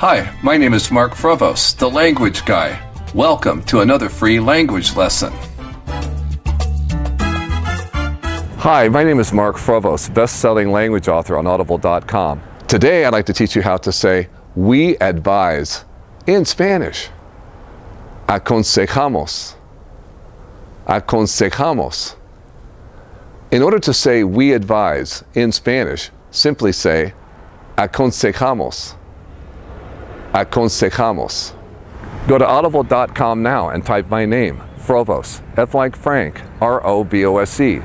Hi, my name is Mark Frobose, the language guy. Welcome to another free language lesson. Hi, my name is Mark Frobose, best-selling language author on audible.com. Today I'd like to teach you how to say we advise in Spanish. Aconsejamos. Aconsejamos. In order to say we advise in Spanish, simply say aconsejamos. Aconsejamos. Go to audible.com now and type my name, Frobose, F like Frank, R O B O S E